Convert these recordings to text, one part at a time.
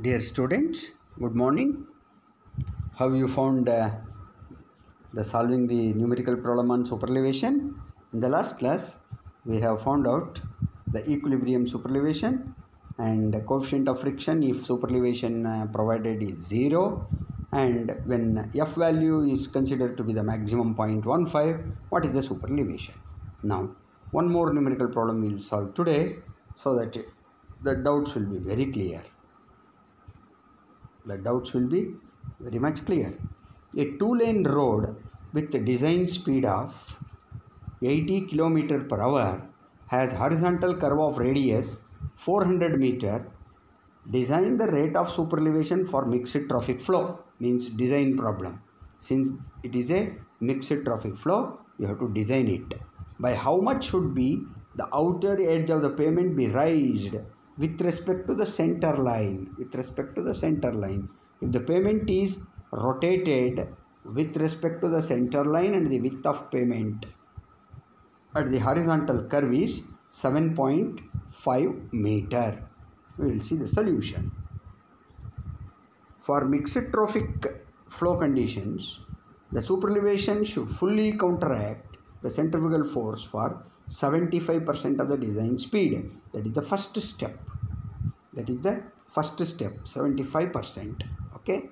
Dear students, good morning. Have you found uh, the solving the numerical problem on superelevation? In the last class, we have found out the equilibrium superelevation and the coefficient of friction if superelevation uh, provided is 0 and when f value is considered to be the maximum 0.15 what is the superelevation now one more numerical problem we will solve today so that the doubts will be very clear the doubts will be very much clear. A two lane road with a design speed of 80 km per hour has horizontal curve of radius 400 meter. Design the rate of superelevation for mixed traffic flow means design problem. Since it is a mixed traffic flow, you have to design it. By how much should be the outer edge of the pavement be raised with respect to the center line with respect to the center line. If the pavement is rotated with respect to the center line and the width of pavement at the horizontal curve is 7.5 meter. We will see the solution. For mixed traffic flow conditions the superelevation should fully counteract the centrifugal force for 75% of the design speed. That is the first step. That is the first step, 75%. Okay.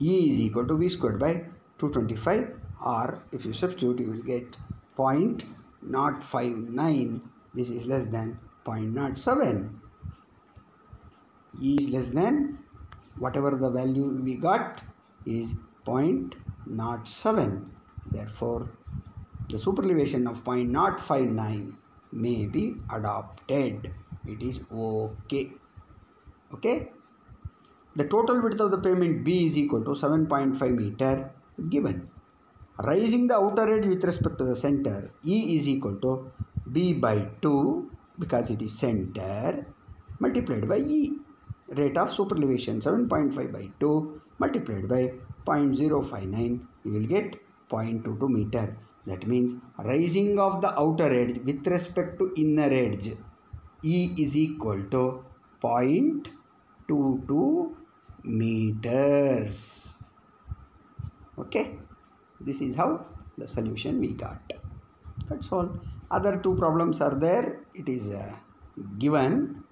E is equal to V squared by 225 or if you substitute you will get 0.059 this is less than 0.07 E is less than whatever the value we got is 0.07 therefore the superelevation of 0.059 may be adopted. It is okay. Okay. The total width of the pavement B is equal to 7.5 meter given. Rising the outer edge with respect to the center, E is equal to B by 2 because it is center multiplied by E. Rate of superelevation 7.5 by 2 multiplied by 0.059 you will get 0.22 meter that means rising of the outer edge with respect to inner edge E is equal to 0.22 meters. Okay, this is how the solution we got. That's all. Other two problems are there. It is uh, given.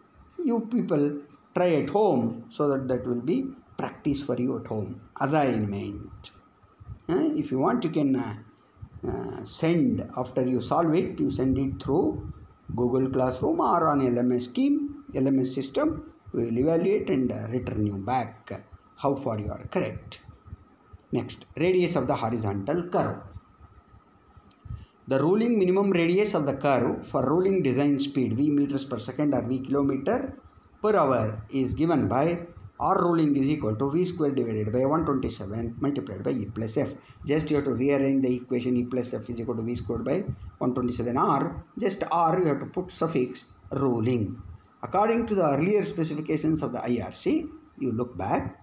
You people try at home so that that will be practice for you at home. Assignment. Uh, if you want, you can. Uh, uh, send after you solve it you send it through google classroom or on lms scheme lms system we will evaluate and uh, return you back. How far you are correct. Next radius of the horizontal curve. The ruling minimum radius of the curve for ruling design speed v meters per second or v kilometer per hour is given by R ruling is equal to V square divided by 127 multiplied by E plus F. Just you have to rearrange the equation E plus F is equal to V squared by 127 R. Just R you have to put suffix ruling. According to the earlier specifications of the IRC, you look back,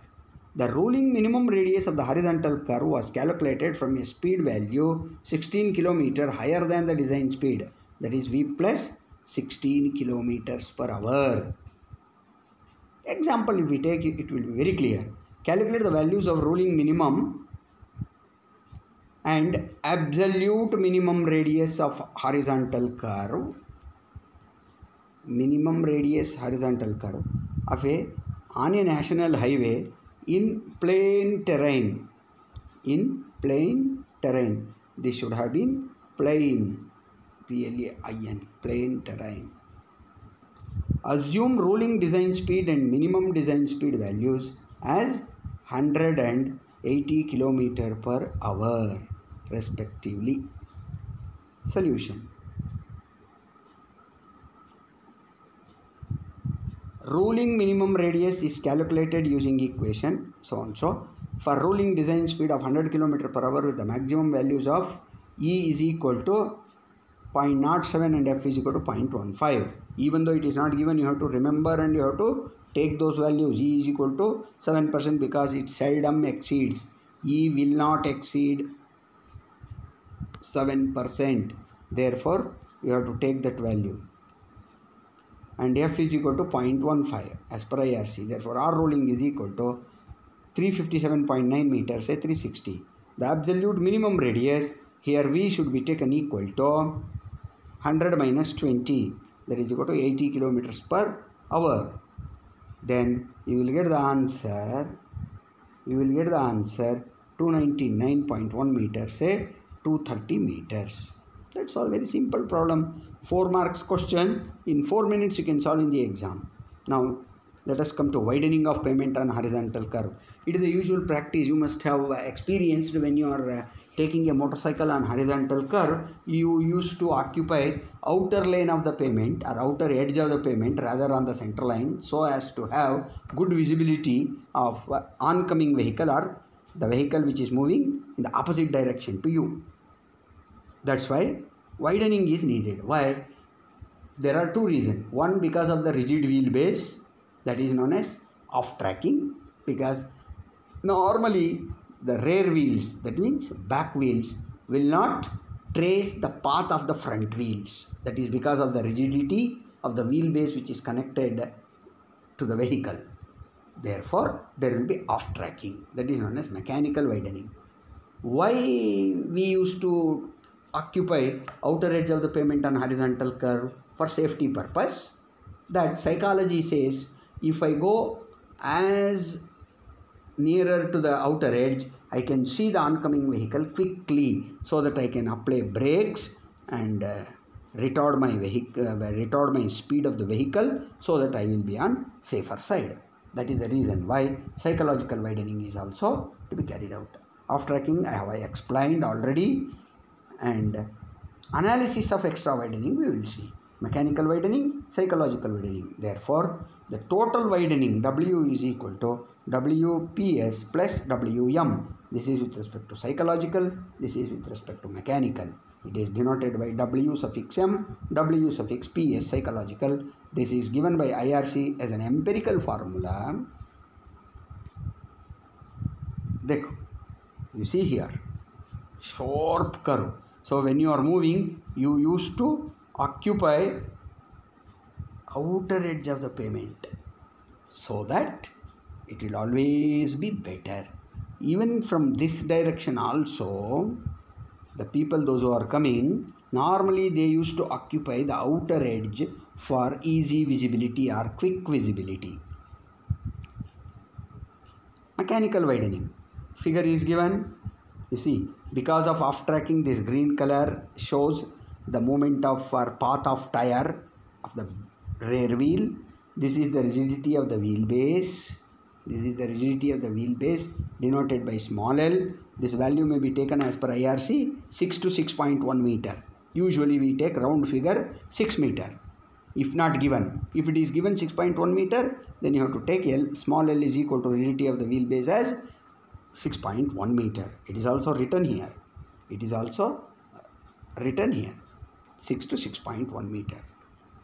the ruling minimum radius of the horizontal curve was calculated from a speed value 16 km higher than the design speed that is V plus 16 kilometers per hour. Example if we take it will be very clear. Calculate the values of ruling minimum and absolute minimum radius of horizontal curve. Minimum radius horizontal curve of a on a national highway in plain terrain. In plain terrain. This should have been plain. P-L-A-I-N. Plain terrain. Assume ruling design speed and minimum design speed values as 180 km per hour respectively. Solution Ruling minimum radius is calculated using equation so on so. For ruling design speed of 100 km per hour with the maximum values of E is equal to 0.07 and F is equal to 0.15 even though it is not given you have to remember and you have to take those values. E is equal to 7% because it seldom exceeds. E will not exceed 7% therefore you have to take that value. And F is equal to 0.15 as per IRC. Therefore, R ruling is equal to 357.9 meters, say 360. The absolute minimum radius here V should be taken equal to 100 minus 20 that is equal to 80 kilometers per hour. Then you will get the answer. You will get the answer 299.1 meters, say 230 meters. That's all very simple problem. 4 marks question. In 4 minutes you can solve in the exam. Now let us come to widening of pavement on horizontal curve. It is the usual practice you must have experienced when you are uh, taking a motorcycle on horizontal curve. You used to occupy outer lane of the pavement or outer edge of the pavement rather on the center line so as to have good visibility of uh, oncoming vehicle or the vehicle which is moving in the opposite direction to you. That's why widening is needed. Why? There are two reasons. One, because of the rigid wheelbase, that is known as off tracking, because normally the rear wheels, that means back wheels, will not trace the path of the front wheels. That is because of the rigidity of the wheelbase which is connected to the vehicle. Therefore, there will be off tracking. That is known as mechanical widening. Why we used to occupy outer edge of the pavement on horizontal curve for safety purpose that psychology says if i go as nearer to the outer edge i can see the oncoming vehicle quickly so that i can apply brakes and uh, retard my vehicle uh, retard my speed of the vehicle so that i will be on safer side. That is the reason why psychological widening is also to be carried out. Off tracking i have explained already and analysis of extra widening we will see mechanical widening psychological widening. Therefore the total widening w is equal to wps plus wm this is with respect to psychological this is with respect to mechanical. It is denoted by w suffix m w suffix p as psychological. This is given by irc as an empirical formula. देखो you see here. Sharp curve. So when you are moving, you used to occupy outer edge of the pavement so that it will always be better. Even from this direction also, the people those who are coming normally they used to occupy the outer edge for easy visibility or quick visibility. Mechanical widening. Figure is given. You see, because of off tracking this green color shows the movement of or path of tire of the rear wheel. This is the rigidity of the wheelbase. This is the rigidity of the wheelbase denoted by small l. This value may be taken as per irc 6 to 6.1 meter. Usually we take round figure 6 meter. If not given if it is given 6.1 meter then you have to take l small l is equal to rigidity of the wheelbase as 6.1 meter. It is also written here. It is also written here 6 to 6.1 meter.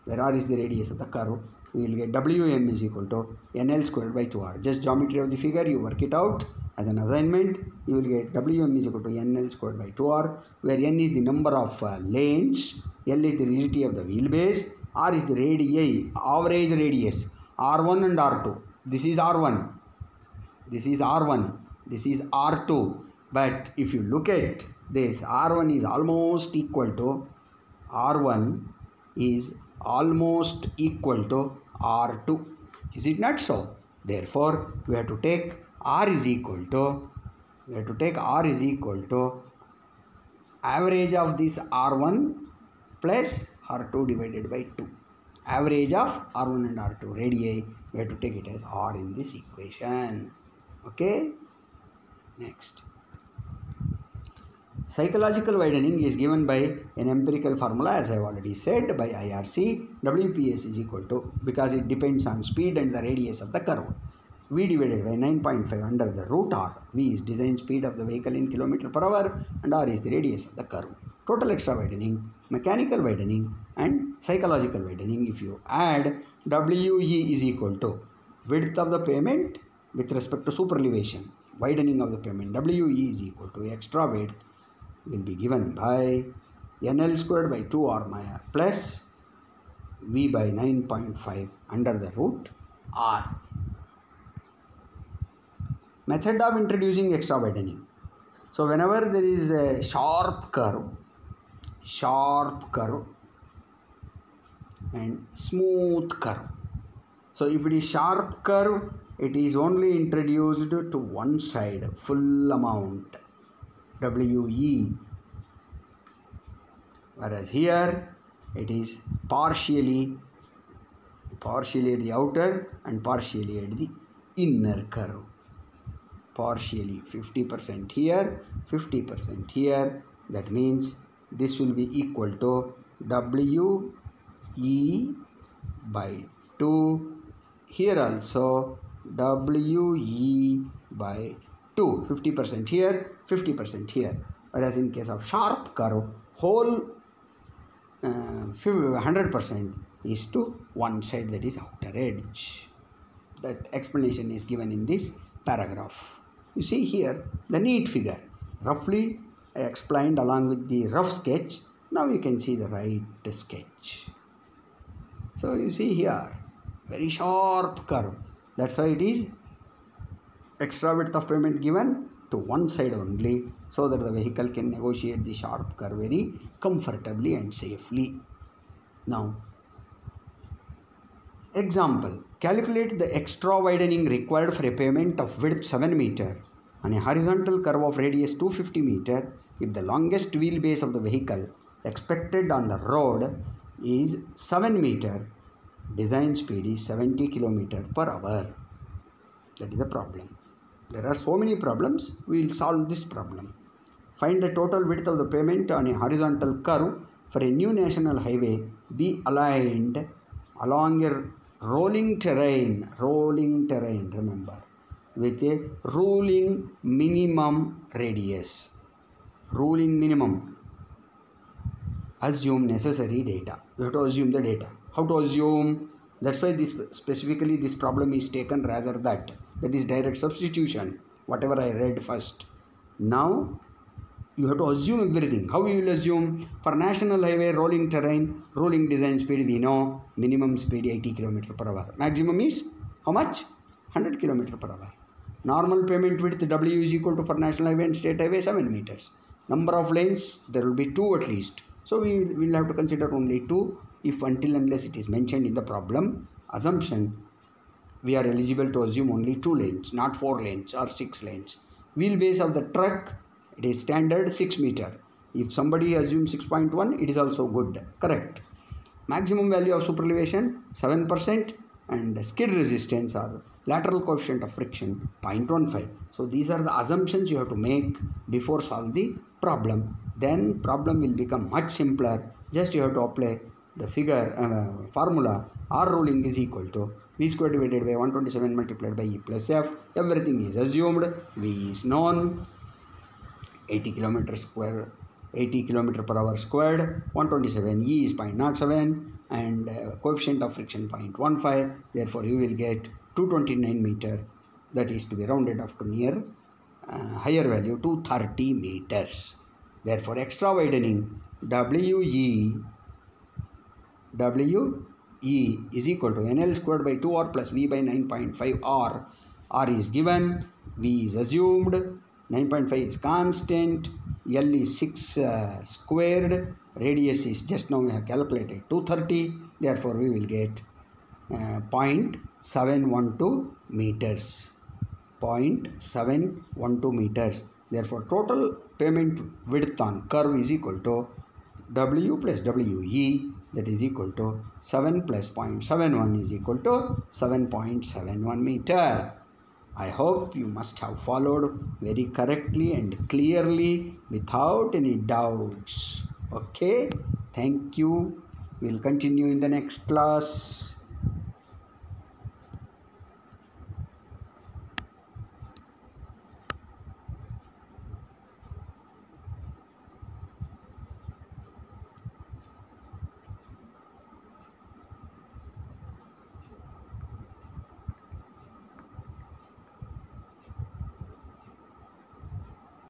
Where r is the radius of the curve, we will get Wm is equal to NL squared by 2r. Just geometry of the figure, you work it out as an assignment. You will get Wm is equal to NL squared by 2r, where N is the number of uh, lanes, L is the rigidity of the wheelbase, R is the radii, average radius, R1 and R2. This is R1. This is R1 this is R2 but if you look at this R1 is almost equal to R1 is almost equal to R2 is it not so? Therefore we have to take R is equal to we have to take R is equal to average of this R1 plus R2 divided by 2 average of R1 and R2 radii we have to take it as R in this equation. Okay? Next. Psychological widening is given by an empirical formula as I have already said by IRC. WPS is equal to, because it depends on speed and the radius of the curve. V divided by 9.5 under the root R. V is design speed of the vehicle in kilometer per hour and R is the radius of the curve. Total extra widening, mechanical widening and psychological widening if you add WE is equal to width of the pavement with respect to super elevation widening of the pavement WE is equal to extra width will be given by NL squared by 2 or Maya plus V by 9.5 under the root R. Method of introducing extra widening. So whenever there is a sharp curve, sharp curve and smooth curve. So if it is sharp curve, it is only introduced to one side, full amount, WE. Whereas here it is partially, partially at the outer and partially at the inner curve. Partially 50% here, 50% here. That means this will be equal to W E by 2 here also WE by 2 50% here 50% here. Whereas in case of sharp curve whole uh, 100% is to one side that is outer edge. That explanation is given in this paragraph. You see here the neat figure. Roughly I explained along with the rough sketch. Now you can see the right sketch. So you see here, very sharp curve. That's why it is extra width of pavement given to one side only so that the vehicle can negotiate the sharp curve very comfortably and safely. Now, example, calculate the extra widening required for a pavement of width 7 meter on a horizontal curve of radius 250 meter if the longest wheelbase of the vehicle expected on the road is 7 meter design speed is 70 kilometer per hour that is the problem there are so many problems we will solve this problem find the total width of the pavement on a horizontal curve for a new national highway be aligned along a rolling terrain rolling terrain remember with a ruling minimum radius ruling minimum assume necessary data. You have to assume the data. How to assume? That's why this specifically this problem is taken rather that that is direct substitution. Whatever I read first. Now you have to assume everything. How you will assume? For national highway rolling terrain, rolling design speed we know minimum speed 80 km per hour. Maximum is how much? 100 km per hour. Normal pavement width W is equal to for national highway and state highway 7 meters. Number of lanes there will be two at least so we will have to consider only two if until unless it is mentioned in the problem assumption we are eligible to assume only two lanes not four lanes or six lanes. Wheelbase of the truck it is standard 6 meter. If somebody assumes 6.1 it is also good correct. Maximum value of superelevation 7% and skid resistance or lateral coefficient of friction 0.15. So these are the assumptions you have to make before solve the problem then problem will become much simpler just you have to apply the figure uh, formula r ruling is equal to v square divided by 127 multiplied by e plus f everything is assumed. V is known. 80 kilometer square 80 kilometer per hour squared 127 e is 0.07 and uh, coefficient of friction 0.15 therefore you will get 229 meter that is to be rounded off to near uh, higher value 230 meters. Therefore, extra widening WE WE is equal to NL squared by 2R plus V by 9.5 R. R is given, V is assumed, 9.5 is constant, L is 6 uh, squared, radius is just now we have calculated 230, therefore we will get uh, 0.712 meters. 0.712 meters. Therefore, total pavement width on curve is equal to W plus WE that is equal to 7 plus 0.71 is equal to 7.71 meter. I hope you must have followed very correctly and clearly without any doubts. Okay, thank you. We'll continue in the next class.